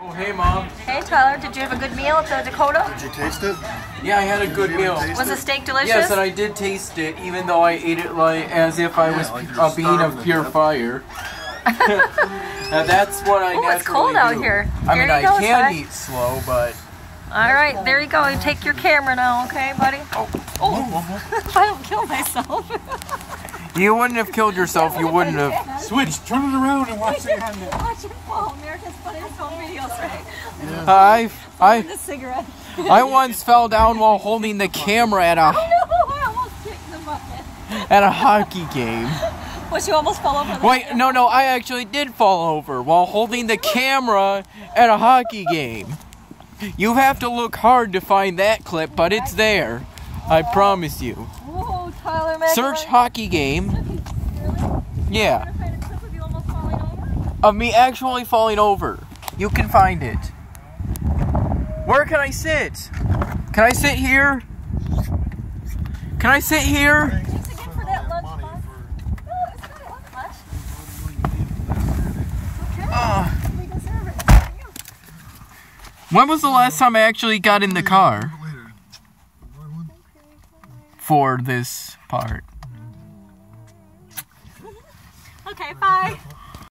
Oh, hey, Mom. Hey Tyler, did you have a good meal at the Dakota? Did you taste it? Yeah, I had a good meal. Was the steak delicious? Yes, and I did taste it, even though I ate it like as if I was a being of pure fire. now that's what I Ooh, naturally it's cold out do. here. I Here mean, I go, can Ty. eat slow, but All right, there you go. You take your camera now, okay, buddy? Oh. Oh, if I don't kill myself. you wouldn't have killed yourself. You wouldn't have. Switch, turn it around and watch it on. Watch your fall. America's funniest home videos, right? Uh, I I The cigarette. I once fell down while holding the camera at a No, I almost kicked the bucket. at a hockey game. What, you almost fell over the Wait, no, no, I actually did fall over while holding the camera at a hockey game. You have to look hard to find that clip, but it's there. I promise you. Tyler. Search hockey game. Really? Yeah, Wanna find a clip of you almost falling over? of me actually falling over. You can find it. Where can I sit? Can I sit here? Can I sit here? Thanks again for that lunch box. No, it's not. It wasn't much. Okay. Uh, We deserve it. Thank you. when was the last time I actually got in the car. For this part? Okay, bye.